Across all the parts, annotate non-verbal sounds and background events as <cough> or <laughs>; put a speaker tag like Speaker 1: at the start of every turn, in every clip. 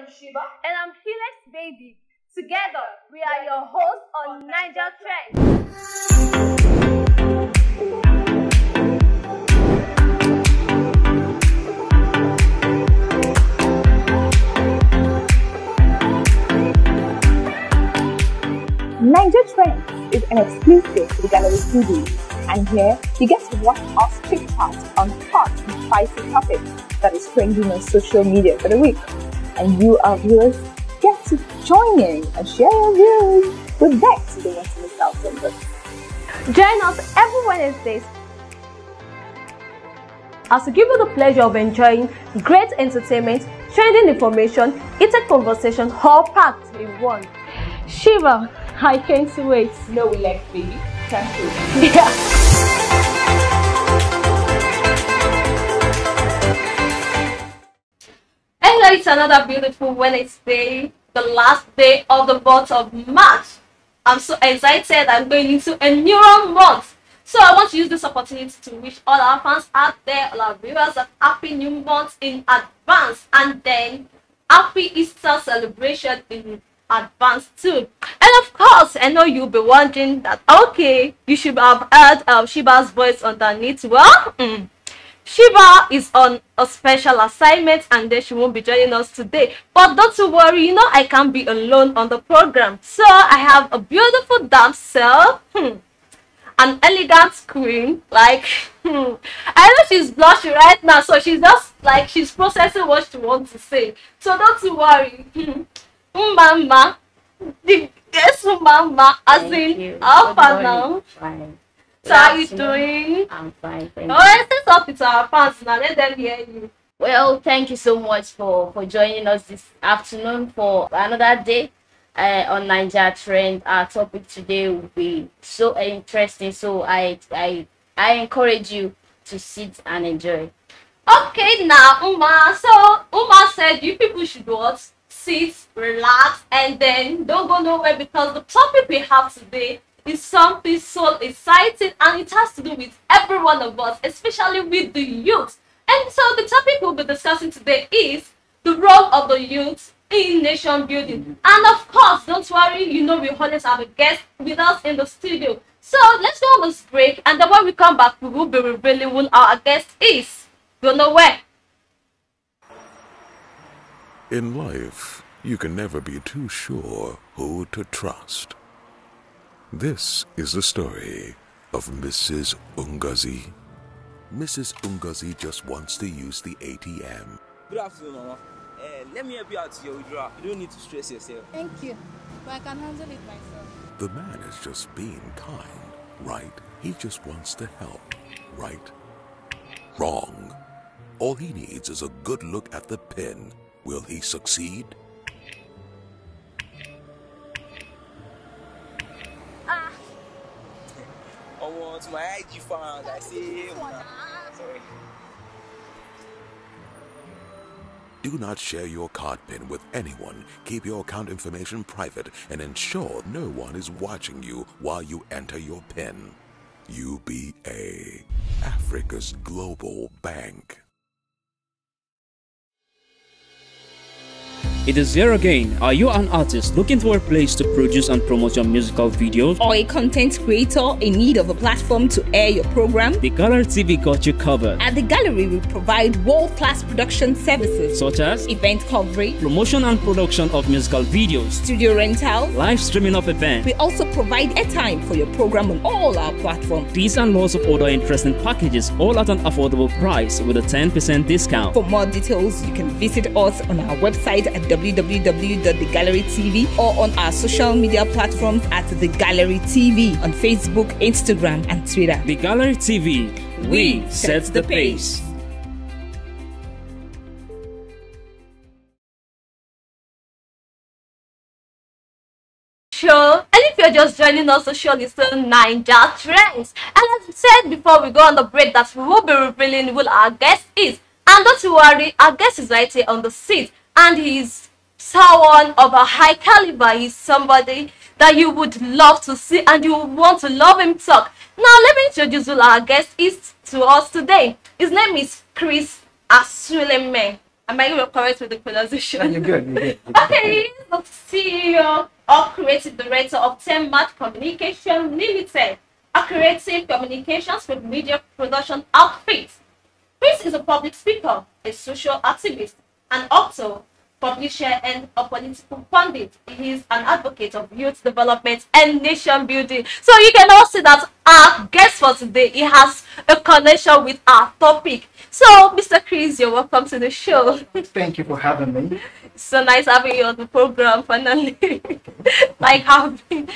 Speaker 1: am Shiva.
Speaker 2: And I'm Helix Baby. Together, we are your hosts on Naija Trend.
Speaker 3: Naija Trends is an exclusive to the Gallery TV, and here you get to watch us chit chat on hot and spicy topics that is trending on social media for the week. And you, our viewers, get to join in and share your views with Dex, the to miss out on this.
Speaker 2: Join us every Wednesday as we give you the pleasure of enjoying great entertainment, trending information, heated conversation, all packed in one. Shiva, I can't wait.
Speaker 1: No, we like baby. Thank you.
Speaker 2: Yeah. It's another beautiful Wednesday, the last day of the month of March. I'm so excited. I'm going into a new month. So I want to use this opportunity to wish all our fans out there, all our viewers, a happy new month in advance, and then happy Easter celebration in advance too. And of course, I know you'll be wondering that okay, you should have heard um, Shiba's voice underneath. Well, mm, Shiba is on a special assignment and then she won't be joining us today. But don't you worry, you know I can't be alone on the program. So I have a beautiful damsel, hmm, an elegant queen, like <laughs> hmm, I know she's blushing right now, so she's just like she's processing what she wants to say. So don't you worry. Hmm. Mama, the guess Mama, as
Speaker 4: Thank
Speaker 2: in
Speaker 4: you.
Speaker 2: how
Speaker 4: Good
Speaker 2: far
Speaker 4: morning.
Speaker 2: now?
Speaker 4: Fine.
Speaker 2: So how you doing?
Speaker 4: I'm fine, thank
Speaker 2: Oh,
Speaker 4: you.
Speaker 2: let's say something to our fans now. Let them hear you.
Speaker 4: Well, thank you so much for for joining us this afternoon for another day uh, on Naija Trend. Our topic today will be so interesting. So I I I encourage you to sit and enjoy.
Speaker 2: Okay, now Uma. So Uma said you people should what? Sit, relax, and then don't go nowhere because the topic we have today is something so exciting and it has to do with every one of us, especially with the youth. And so the topic we'll be discussing today is the role of the youth in nation building. And of course, don't worry, you know we always have a guest with us in the studio. So let's go on this break and then when we come back, we will be revealing who our guest is. You'll know where.
Speaker 5: In life, you can never be too sure who to trust. This is the story of Mrs. Ungazi. Mrs. Ungazi just wants to use the ATM.
Speaker 6: Good afternoon, Mama. Uh, let me help you out to your withdrawal. You don't need to stress yourself.
Speaker 7: Thank you, but I can handle it myself.
Speaker 5: The man is just being kind, right? He just wants to help, right? Wrong. All he needs is a good look at the pin. Will he succeed?
Speaker 6: Want my IG fans. I say, hey,
Speaker 5: Do not share your card PIN with anyone. Keep your account information private and ensure no one is watching you while you enter your PIN. UBA, Africa's global bank.
Speaker 8: It is here again. Are you an artist looking for a place to produce and promote your musical videos?
Speaker 7: Or a content creator in need of a platform to air your program?
Speaker 8: The Gallery TV got you covered.
Speaker 7: At the gallery, we provide world class production services,
Speaker 8: Such as
Speaker 7: event coverage,
Speaker 8: promotion and production of musical videos,
Speaker 7: studio rental.
Speaker 8: live streaming of events.
Speaker 7: We also provide airtime for your program on all our platforms.
Speaker 8: These and lots of other interesting packages, all at an affordable price with a 10% discount.
Speaker 7: For more details, you can visit us on our website at www.thegallerytv or on our social media platforms at The Gallery TV on Facebook, Instagram, and Twitter.
Speaker 8: The Gallery TV, we set the pace.
Speaker 2: show. And if you're just joining us, the show is still Naija Trends. And as we said before we go on the break, that we will be revealing who our guest is. And don't you worry, our guest is right here on the seat, and he's someone of a high caliber. is somebody that you would love to see, and you want to love him talk. Now, let me introduce our guest is to us today. His name is Chris Asuleme. Am I correct with the pronunciation?
Speaker 9: You're good. You're good. You're. <laughs>
Speaker 2: Okay, the CEO or creative director of Temat Communication Limited, a creative communications with media production outfit. Chris is a public speaker, a social activist, and author, publisher, and a political pundit. He is an advocate of youth development and nation building. So you can all see that ah, our guest for today, he has a connection with our topic. So, Mr. Chris, you're welcome to the show. <laughs>
Speaker 9: Thank you for having me.
Speaker 2: so nice having you on the program finally. <laughs> like I've been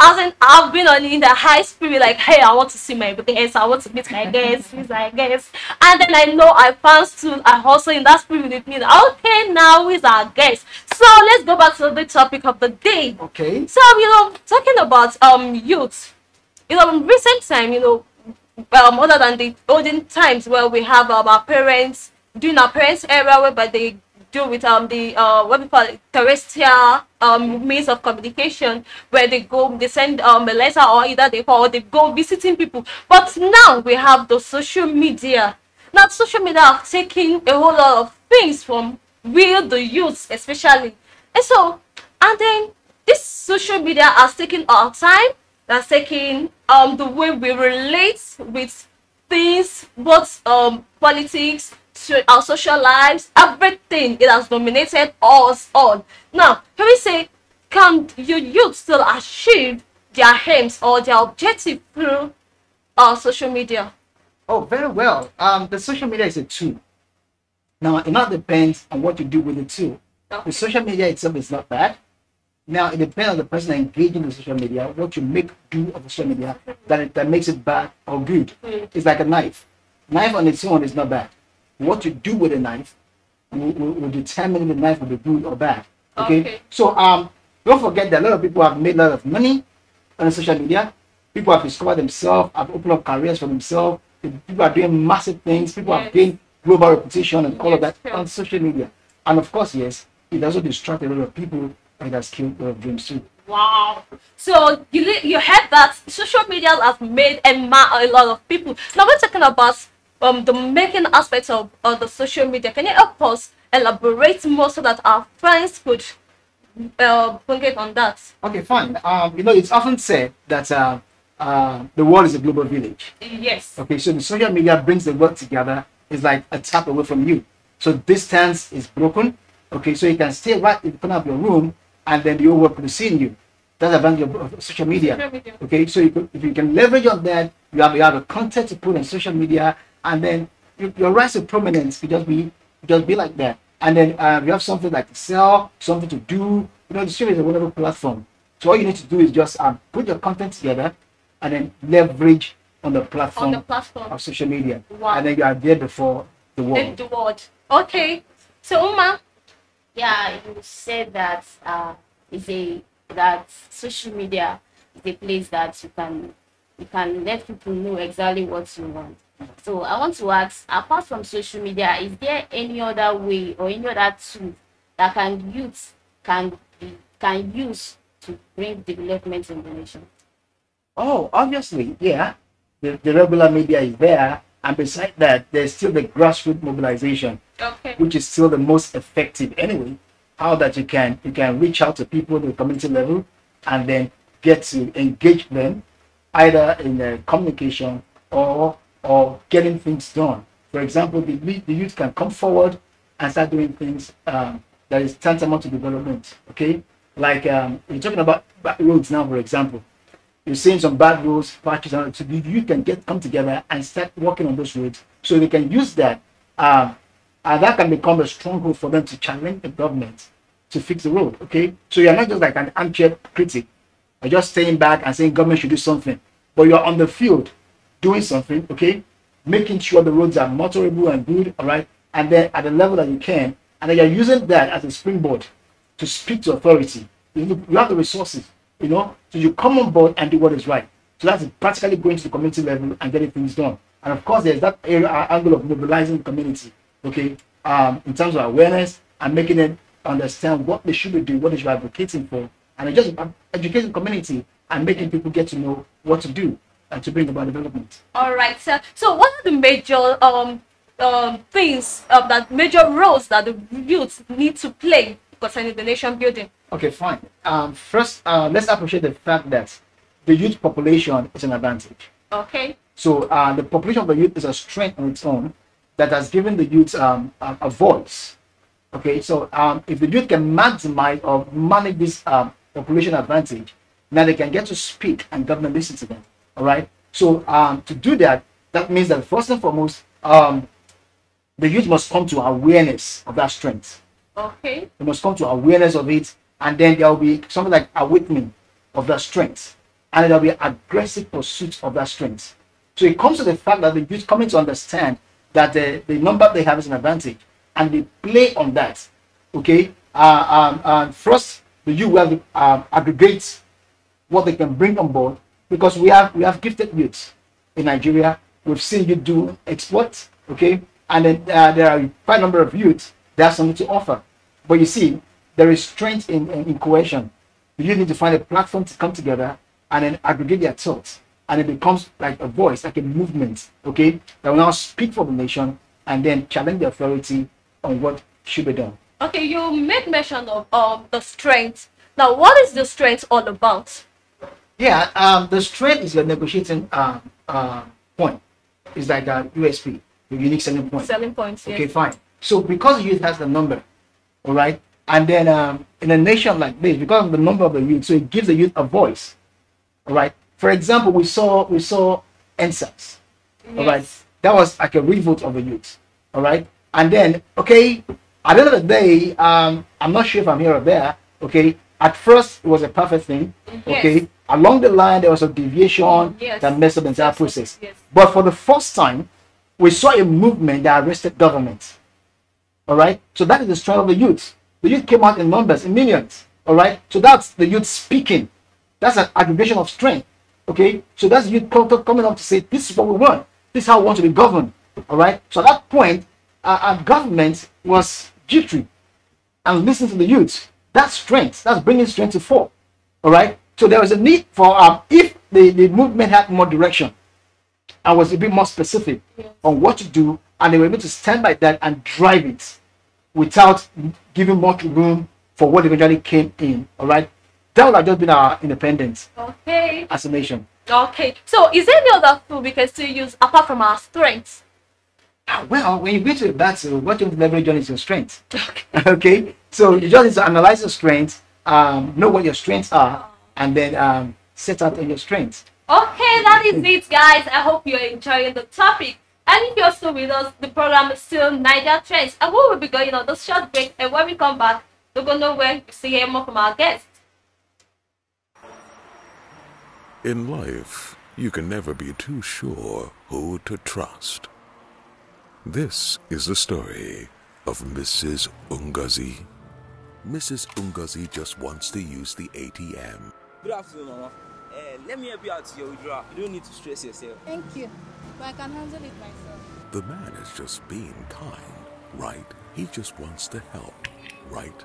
Speaker 2: as in I've been on in the high spirit, like, hey, I want to see my guests, I want to meet my guests, meet my guests. And then I know I fans too are also in that spirit with me. Okay, now is our guest. So let's go back to the topic of the day.
Speaker 9: Okay.
Speaker 2: So, you know, talking about um youth, you know, in recent time, you know, um, other than the olden times where we have um, our parents during our parents' era whereby they do with um the uh what we call it terrestrial um means of communication where they go they send um a letter or either they call or they go visiting people. But now we have the social media. Now social media are taking a whole lot of things from real the youth especially. And so and then this social media has taken our time that's taking um the way we relate with things both um politics to our social lives everything it has dominated us on. now can we say can your youth still achieve their aims or their objective through uh, social media
Speaker 9: Oh, very well. Um, the social media is a tool. Now, it not depends on what you do with the tool. The social media itself is not bad. Now, it depends on the person engaging with social media, what you make do of social media that, it, that makes it bad or good. It's like a knife. Knife on its own is not bad. What you do with a knife will, will, will determine the knife will be good or bad. Okay?
Speaker 2: Okay.
Speaker 9: So, um, don't forget that a lot of people have made a lot of money on social media. People have discovered themselves, have opened up careers for themselves. People are doing massive things. People have
Speaker 2: Yes.
Speaker 9: gained global reputation and all of that
Speaker 2: true.
Speaker 9: on social media. And of course, yes, it does also distracted a lot of people and has killed a lot of dreams too.
Speaker 2: Wow. So you you heard that social media has made a, a lot of people. Now we're talking about um the making aspect of, of the social media. Can you help us elaborate more so that our friends could uh it on that?
Speaker 9: Okay, fine. Um, you know, it's often said that uh, uh, the world is a global village.
Speaker 2: Yes.
Speaker 9: Okay, so the social media brings the world together. It's like a tap away from you. So distance is broken. Okay, so you can stay right in the corner of your room, and then the whole world could be seeing you. That's the advantage of, of social media.
Speaker 2: Social media.
Speaker 9: Okay, so you could, if you can leverage on that, you have you have a content to put on social media, and then you, your rise to prominence could just be just be like that. And then uh, you have something like to sell, something to do. You know, the social is a wonderful platform. So all you need to do is just um, put your content together, and then leverage on the platform
Speaker 2: On the platform.
Speaker 9: of social media,
Speaker 2: Wow.
Speaker 9: and then you are there before the
Speaker 2: The,
Speaker 9: world.
Speaker 2: the word. Okay. So Uma,
Speaker 4: yeah you said that uh is a that social media is a place that you can you can let people know exactly what you want so i want to ask apart from social media is there any other way or any other tool that can youth can can use to bring development in the nation
Speaker 9: Oh, obviously, yeah. The, the regular media is there, and beside that, there's still the grassroots mobilization,
Speaker 2: okay.
Speaker 9: which is still the most effective anyway. How that you can you can reach out to people at the community level, and then get to engage them, either in uh, communication or or getting things done. For example, the, youth- the youth can come forward and start doing things um, that is tantamount to development. Okay, like um, we're talking about roads now, for example you're seeing some bad roads, patches, and so the youth can get come together and start working on those roads, so they can use that, um, and that can become a stronghold for them to challenge the government to fix the road. Okay, so you're not just like an armchair critic, or just staying back and saying government should do something, but you're on the field doing something. Okay, making sure the roads are motorable and good. All right, and then at the level that you can, and then you're using that as a springboard to speak to authority. You have the resources, you know, so you come on board and do what is right. So that's practically going to the community level and getting things done. And of course, there's that area, uh, angle of mobilizing the community, okay, um, in terms of awareness and making them understand what they should be doing, what they should be advocating for, and just educating community and making people get to know what to do and to bring about development.
Speaker 2: All right, sir. So, what are the major um um, things uh, that major roles that the youth need to play concerning the nation building?
Speaker 9: Okay, fine. Um, first, uh, let's appreciate the fact that the youth population is an advantage.
Speaker 2: Okay.
Speaker 9: So uh, the population of the youth is a strength on its own that has given the youth um, a, a voice. Okay, so um, if the youth can maximize or manage this um, population advantage, now they can get to speak and government listen to them. All right. So um, to do that, that means that first and foremost, um, the youth must come to awareness of that strength.
Speaker 2: Okay.
Speaker 9: They must come to awareness of it, and then there will be something like awakening of that strength, and there will be aggressive pursuit of that strength. So it comes to the fact that the youth coming to understand that the, the number they have is an advantage, and they play on that. Okay. Uh, um, and first, the youth will um, aggregate what they can bring on board because we have we have gifted youths in Nigeria. We've seen you do exploits, okay, and then uh, there are quite a number of youths that have something to offer. But you see, there is strength in, in, in. You need to find a platform to come together and then aggregate their thoughts, and it becomes like a voice, like a movement, okay, that will now speak for the nation and then challenge the authority on what should be done.
Speaker 2: Okay, you made mention of um, the strength. Now, what is the strength all about?
Speaker 9: Yeah, um, the strength is your negotiating uh, uh, point. It's like a USP, your unique selling point.
Speaker 2: Selling points, yes.
Speaker 9: Okay, fine. So because youth has the number, all right, and then um, in a nation like this, because of the number of the youth, so it gives the youth a voice, all right. For example, we saw we saw EndSARS, all right. That was like a revolt of the youth, all right. And then okay, at the end of the day, um, I'm not sure if I'm here or there. Okay, at first it was a perfect thing. Okay, along the line there was a deviation
Speaker 2: Yes.
Speaker 9: that messed up the entire process.
Speaker 2: Yes.
Speaker 9: But for the first time, we saw a movement that arrested government. All right. So that is the strength of the youth. The youth came out in numbers, in millions. All right. So that's the youth speaking. That's an aggregation of strength. Okay. So that's youth co- co- coming up to say, this is what we want. This is how we want to be governed. All right. So at that point, uh, our government was jittery and listen to the youth. That's strength. That's bringing strength to fore. All right. So there was a need for um, if the, the movement had more direction and was a bit more specific on what to do, and they were able to stand by that and drive it without giving much room for what eventually came in. All right. That would have just been our independence
Speaker 2: Okay.
Speaker 9: as a nation.
Speaker 2: Okay. So, is there any other tool we can still use apart from our strengths?
Speaker 9: Ah, Well, when you go to a battle, what you want to leverage on is your strength. <laughs> okay, so you just need to analyze your strengths, um, know what your strengths are, and then um, set out on your strengths.
Speaker 2: Okay, that is it, guys. I hope you're enjoying the topic. And if you're still with us, the program is still Naija Trends. And we will be going on this short break. And when we come back, we're going to know where to see more from our guests.
Speaker 5: In life, you can never be too sure who to trust. This is the story of Mrs. Ungazi. Mrs. Ungazi just wants to use the ATM.
Speaker 6: Good afternoon, Mama. Uh, let me help you out to your withdrawal. You don't need to stress yourself.
Speaker 10: Thank you, but I can handle it myself.
Speaker 5: The man is just being kind, right? He just wants to help, right?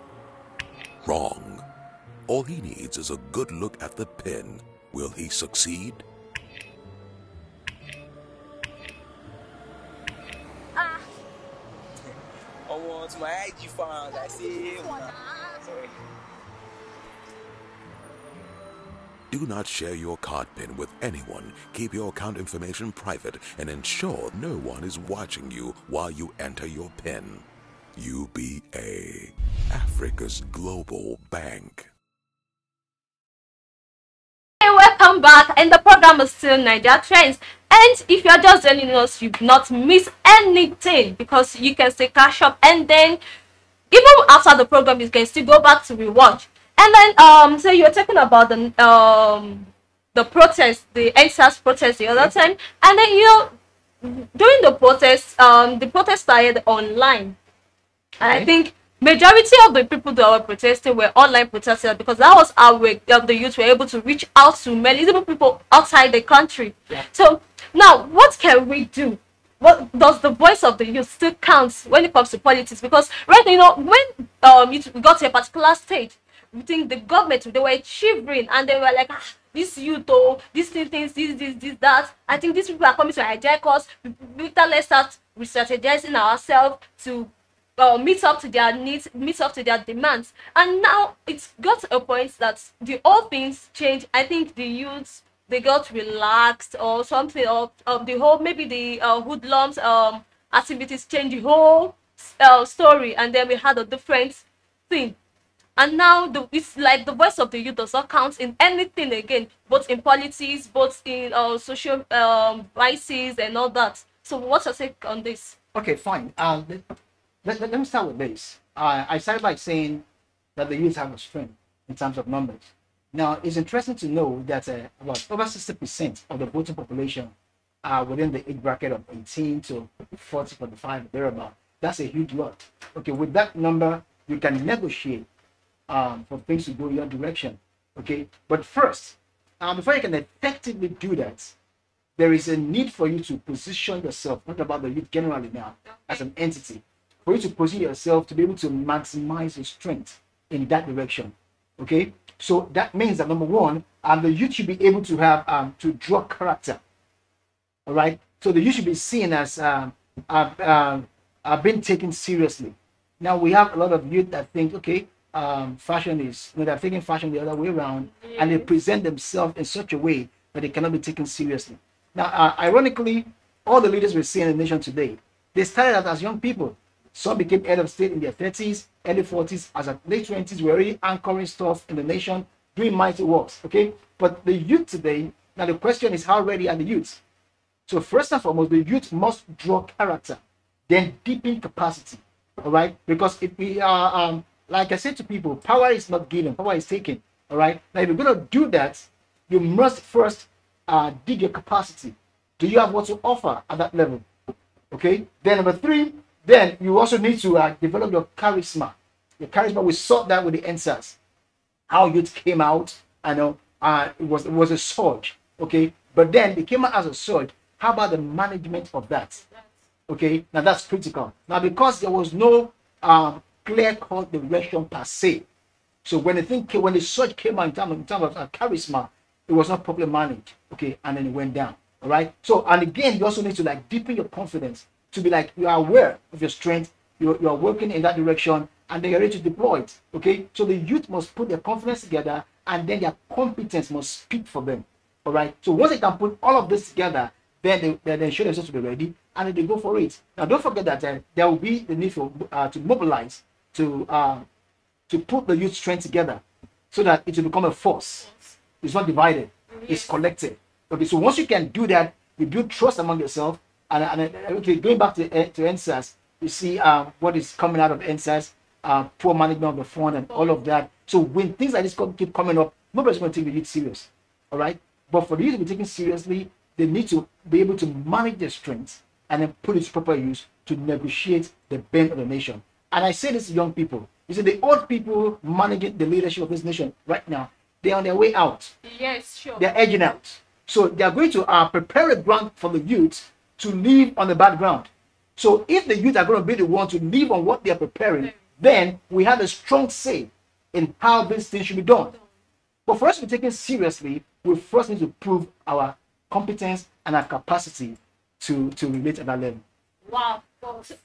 Speaker 5: Wrong. All he needs is a good look at the pin. Will he succeed? Ah! <laughs>
Speaker 6: I want my IG fans. I say,
Speaker 5: Do not share your card pin with anyone. Keep your account information private and ensure no one is watching you while you enter your pin. UBA, Africa's global bank.
Speaker 2: Hey, welcome back. And the program is still Naija Trends. And if you're just joining us, you've not missed anything because you can still cash up and then even after the program you can still go back to rewatch. And then um so you were talking about the um the protest, the EndSARS protest the other time, and then you know during the protest, um the protest started online. And I think majority of the people that were protesting were online protesters because that was how we, uh, the youth were able to reach out to many people outside the country. So now, what can we do? What does the voice of the youth still count when it comes to politics? Because right now, you know, when um you got to a particular stage, you think the government they were shivering and they were like, ah, this youth oh, these thing- things, this, this, this, that. I think these people are coming to hijack us. Victor, let's start re-strategizing ourselves to uh, meet up to their needs, meet up to their demands. And now it's got a point that the all things change. I think the youths they got relaxed or something, or, or the whole maybe the uh, hoodlums um activities change the whole uh, story, and then we had a different thing. And now the, it's like the voice of the youth does not count in anything again, both in politics, both in uh, social um, vices and all that. So what's your take on this?
Speaker 9: Okay, fine. Um, let, let, let me start with this. Uh, I started by saying that the youth have a strength in terms of numbers. Now, it's interesting to know that uh, about over 60% of the voting population are within the age bracket of 18 to 40, 45, thereabout. That's a huge lot. Okay, with that number, you can negotiate um, for things to go your direction. Okay, but first, um, before you can effectively do that, there is a need for you to position yourself, not about the youth generally now, as an entity, for you to position yourself to be able to maximize your strength in that direction. Okay, so that means that number one, um, the youth should be able to have um, to draw character. All right, so the youth should be seen as um, uh, uh, uh, being taken seriously. Now we have a lot of youth that think, okay, um, fashion is, you know, they're taking fashion the other way around, and they present themselves in such a way that they cannot be taken seriously. Now, uh, ironically, all the leaders we see in the nation today, they started out as young people. Some became head of state in their 30s, early 40s, as at late 20s, were already anchoring stuff in the nation, doing mighty works. Okay, but the youth today. Now the question is, how ready are the youths? So first and foremost, the youth must draw character, then deepen capacity. All right, because if we are, um, like I said to people, power is not given, power is taken. All right. Now if you're gonna do that, you must first uh, dig your capacity. Do you have what to offer at that level? Okay. Then number three, then you also need to uh, develop your charisma. Your charisma, we saw that with the answers. How youth came out, I know uh, it was it was a surge. Okay. But then they came out as a surge. How about the management of that? Okay. Now that's critical. Now because there was no um, clear cut direction per se. So when the thing came, when the surge came out in terms of, in terms of uh, charisma, it was not properly managed. Okay, and then it went down. All right. So and again, you also need to like deepen your confidence to be like you are aware of your strength, you, you are working in that direction, and then you're ready to deploy it. Okay. So the youth must put their confidence together, and then their competence must speak for them. All right. So once they can put all of this together, then they, then they show themselves to be ready, and then they go for it. Now, don't forget that uh, there will be the need for uh, to mobilize to uh, to put the youth strength together, so that it will become a force. It's not divided; it's collected. Okay. So once you can do that, you build trust among yourself, and, and okay, going back to uh, to EndSARS, you see uh, what is coming out of EndSARS, uh, poor management of the fund, and all of that. So when things like this keep coming up, nobody's going to take the youth serious. All right. But for the youth to be taken seriously, they need to be able to manage their strengths and then put it to proper use to negotiate the bent of the nation. And I say this to young people. You see, the old people managing the leadership of this nation right now, they're on their way out.
Speaker 2: Yes, sure.
Speaker 9: They're edging out. So they are going to uh, prepare a ground for the youth to live on the background. So if the youth are going to be the ones to live on what they are preparing, then we have a strong say in how this thing should be done. But for us to be taken seriously, we first need to prove our competence and our capacity to, to relate at that level.
Speaker 4: Wow, sir,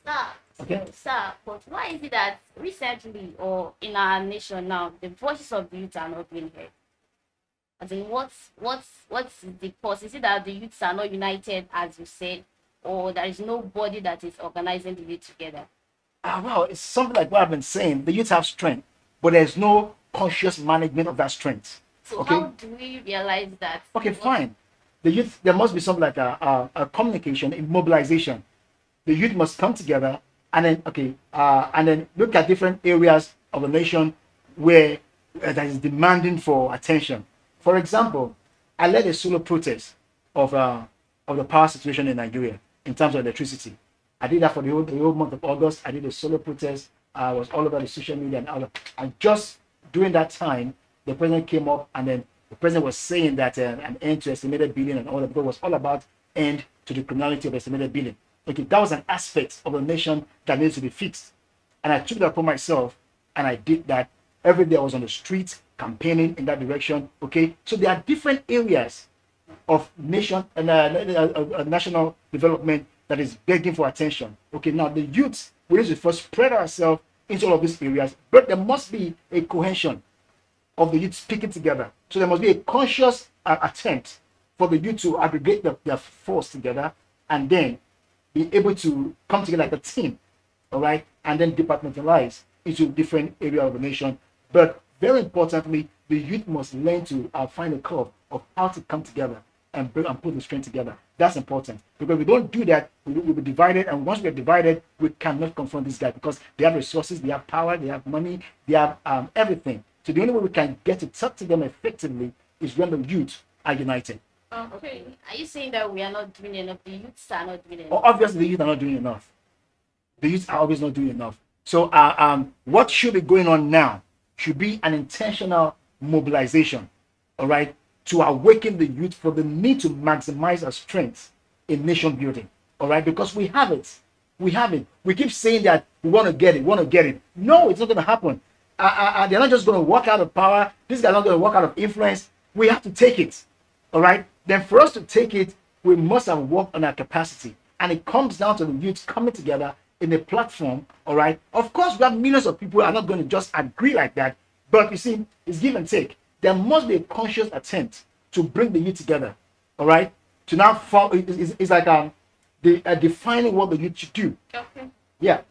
Speaker 9: Okay.
Speaker 4: sir, but why is it that recently or in our nation now, the voices of the youth are not being heard? I mean, what's what's what's the cause? Is it that the youths are not united, as you said, or there is nobody that is organizing the youth together?
Speaker 9: Ah, well, it's something like what I've been saying. The youth have strength, but there's no conscious management of that strength.
Speaker 4: So
Speaker 9: Okay.
Speaker 4: how do we realize that?
Speaker 9: Okay, fine. The youth, there must be something like a, a, a communication, a mobilization. The youth must come together and then, okay, uh, and then look at different areas of the nation where uh, that is demanding for attention. For example, I led a solo protest of uh, of the power situation in Nigeria in terms of electricity. I did that for the whole, the whole month of August. I did a solo protest. I was all over the social media and all of, and just during that time, the president came up and then the president was saying that uh, an end to estimated billion and all that because it was all about end to the criminality of estimated billion. Okay, that was an aspect of the nation that needs to be fixed. And I took that upon myself and I did that. Every day I was on the streets campaigning in that direction. Okay, so there are different areas of nation and uh, uh, uh, uh, national development that is begging for attention. Okay, now the youth, we need to first spread ourselves into all of these areas, but there must be a cohesion of the youth speaking together. So there must be a conscious attempt for the youth to aggregate their, their force together and then be able to come together like a team, all right, and then departmentalize into different areas of the nation. But very importantly, the youth must learn to uh, find a curve of how to come together and, bring, and put the strength together. That's important because we don't do that, we will be divided. And once we're divided, we cannot confront this guy because they have resources, they have power, they have money, they have um, everything. So the only way we can get to talk to them effectively is when the youth are united.
Speaker 4: Okay. Are you saying that we are not doing enough? The youths are not doing enough.
Speaker 9: Well, obviously, the youth are not doing enough. The youth are always not doing enough. So, uh, um, what should be going on now should be an intentional mobilization, all right, to awaken the youth for the need to maximize our strengths in nation building, all right, because we have it. We have it. We keep saying that we want to get it, want to get it. No, it's not going to happen. Uh, uh, uh, they're not just going to walk out of power. These guys are not going to walk out of influence. We have to take it, all right. Then for us to take it, we must have worked on our capacity, and it comes down to the youth coming together in a platform, all right? Of course, we have millions of people are not going to just agree like that, but you see, it's give and take. There must be a conscious attempt to bring the youth together, all right? To now form, it's, it's like um, the, uh, defining what the youth should do.
Speaker 2: Okay.
Speaker 9: Yeah.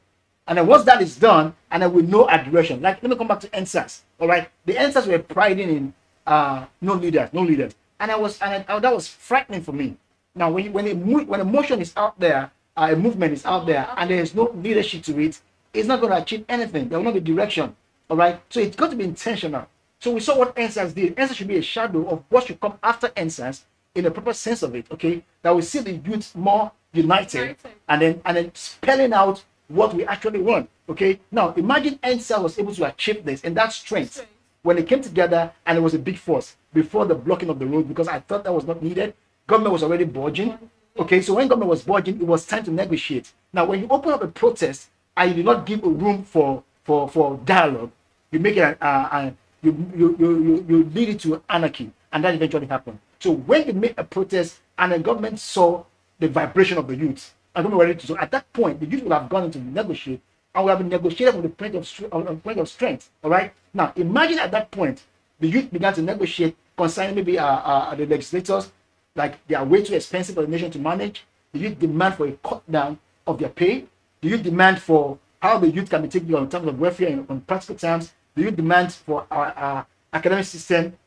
Speaker 9: And then once that is done, and then we know our direction. Like, let me come back to EndSARS, all right? The EndSARS were priding in uh, no leaders, no leaders. And I was, and I, that was frightening for me. Now, when, when, a, when a motion is out there, uh, a movement is out there and there is no leadership to it, it's not going to achieve anything. There will not be direction. All right. So it's got to be intentional. So we saw what EndSARS did. EndSARS should be a shadow of what should come after EndSARS in the proper sense of it. Okay. That we see the youth more united, united. and then and then spelling out what we actually want. Okay. Now imagine EndSARS was able to achieve this and that strength when it came together and it was a big force before the blocking of the road because I thought that was not needed. Government was already budging. Okay, so when government was budging, it was time to negotiate. Now, when you open up a protest and you do not give a room for for for dialogue, you make it a, a, a you, you you you lead it to anarchy, and that eventually happened. So when you make a protest and the government saw the vibration of the youth, and government ready to so at that point the youth would have gone into negotiate and would have negotiated from the point of on the point of strength. All right. Now imagine at that point the youth began to negotiate concerning maybe uh, uh, the legislators like they are way too expensive for the nation to manage? The youth demand for a cut down of their pay? The youth demand for how the youth can be taken on terms of welfare and on practical terms? The youth demand for our, our academic system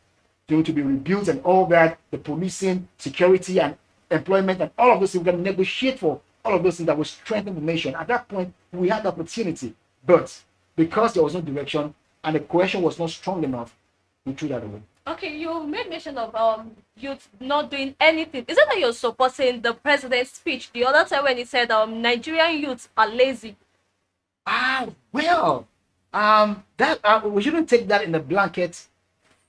Speaker 9: to, to be rebuilt and all that, the policing, security, and employment, and all of those things? We're going to negotiate for all of those things that will strengthen the nation. At that point, we had the opportunity, but because there was no direction and the cohesion was not strong enough, we threw that away.
Speaker 2: Okay, you made mention of um youth not doing anything. Is it that you're supporting the president's speech the other time when he said um Nigerian youths are lazy?
Speaker 9: Ah, well, um, that uh, we shouldn't take that in the blanket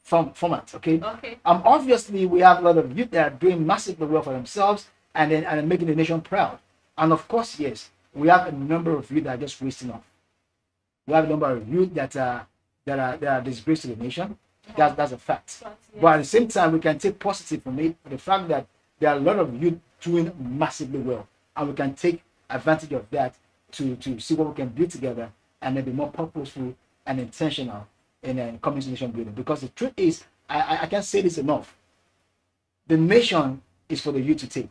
Speaker 9: form, format. Okay.
Speaker 2: Okay.
Speaker 9: Um, obviously we have a lot of youth that are doing massively well for themselves and then and making the nation proud. And of course, yes, we have a number of youth that are just wasting off. We have a number of youth that are that are that are disgrace to the nation that, that's a fact. But, yes. but at the same time, we can take positive from it the fact that there are a lot of youth doing massively well. And we can take advantage of that to, to see what we can do together and then be more purposeful and intentional in uh, a community nation building. Because the truth is, I, I can't say this enough. The nation is for the youth to take.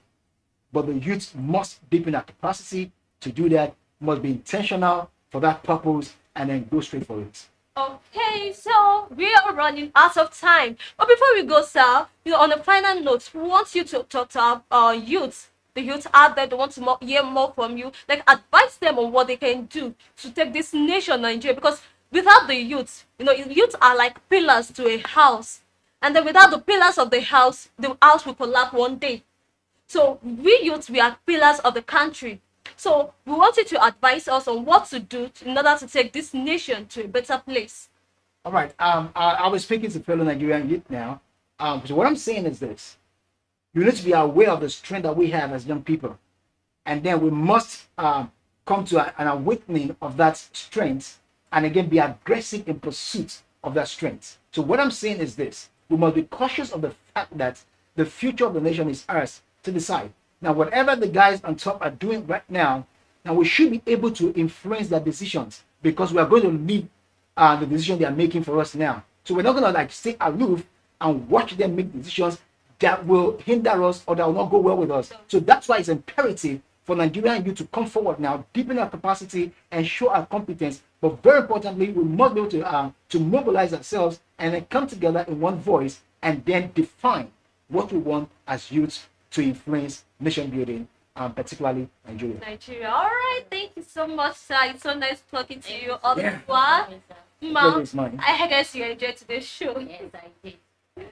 Speaker 9: But the youth must deepen our capacity to do that, must be intentional for that purpose, and then go straight for it.
Speaker 2: Okay, so we are running out of time. But before we go, sir, you know, on a final note, we want you to talk to our youth, the youth out there, they want to hear more from you. Like, advise them on what they can do to take this nation, Nigeria. Because without the youth, you know, youth are like pillars to a house. And then without the pillars of the house, the house will collapse one day. So we youths, we are pillars of the country. So we wanted to advise us on what to do in order to take this nation to a better place.
Speaker 9: All right. Um, I, I was speaking to fellow Nigerian youth now. Um, so what I'm saying is this: you need to be aware of the strength that we have as young people, and then we must um, come to a, an awakening of that strength, and again be aggressive in pursuit of that strength. So what I'm saying is this: we must be cautious of the fact that the future of the nation is ours to decide. Now, whatever the guys on top are doing right now, now we should be able to influence their decisions because we are going to leave uh, the decision they are making for us now. So we're not going to like stay aloof and watch them make decisions that will hinder us or that will not go well with us. So that's why it's imperative for Nigerian youth to come forward now, deepen our capacity and show our competence. But very importantly, we must be able to uh, to mobilize ourselves and then come together in one voice and then define what we want as youths to influence nation building, um, particularly Nigeria.
Speaker 2: Nigeria. All right, thank you so much, sir. It's so nice talking to you all
Speaker 9: Yeah.
Speaker 2: the while.
Speaker 9: Pleasure
Speaker 2: Mom. I guess you enjoyed today's show.
Speaker 4: Yes, I did.
Speaker 2: All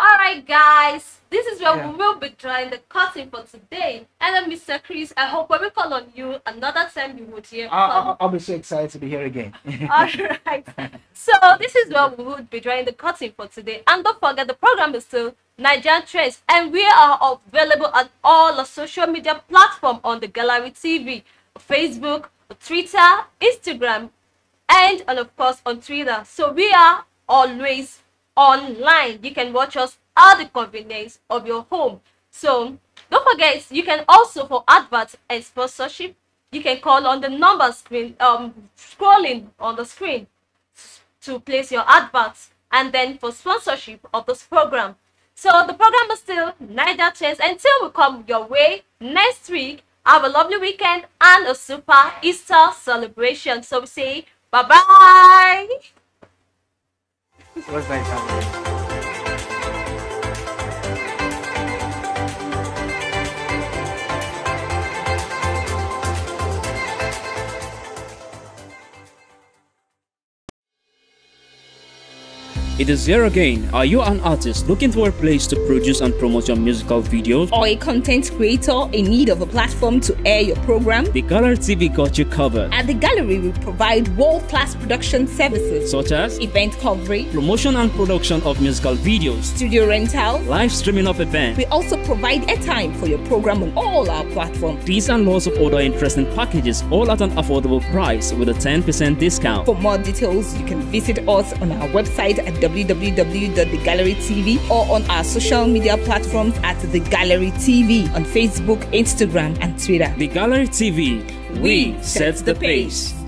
Speaker 2: right, guys, this is where
Speaker 9: Yeah.
Speaker 2: we will be drawing the curtain for today. And then, Mr. Chris, I hope when we call on you another time, you would hear.
Speaker 9: I'll, I'll be so excited to be here again. <laughs>
Speaker 2: All right. <laughs> So this is where we would be drawing the curtain for today. And don't forget, the program is still Nigerian Trends, and we are available on all the social media platforms on the Gallery TV, Facebook, Twitter, Instagram, and, and of course on Twitter. So we are always online. You can watch us at the convenience of your home. So don't forget, you can also for adverts and sponsorship, you can call on the number screen, um, scrolling on the screen to place your adverts, and then for sponsorship of this program. So the program is still Niger Chance until we come your way next week. Have a lovely weekend and a super Easter celebration. So we say bye bye.
Speaker 9: It was nice having you.
Speaker 8: It is here again. Are you an artist looking for a place to produce and promote your musical videos?
Speaker 7: Or a content creator in need of a platform to air your program?
Speaker 8: The Gallery TV got you covered.
Speaker 7: At the gallery, we provide world class production services,
Speaker 8: Such as
Speaker 7: event coverage,
Speaker 8: promotion and production of musical videos,
Speaker 7: studio rental.
Speaker 8: live streaming of events,
Speaker 7: We also provide airtime for your program on all our platforms.
Speaker 8: these and lots of other interesting packages all at an affordable price with a 10% discount.
Speaker 7: For more details, you can visit us on our website at www.thegallerytv or on our social media platforms at The Gallery TV on Facebook, Instagram, and Twitter.
Speaker 8: The Gallery TV, we set the pace.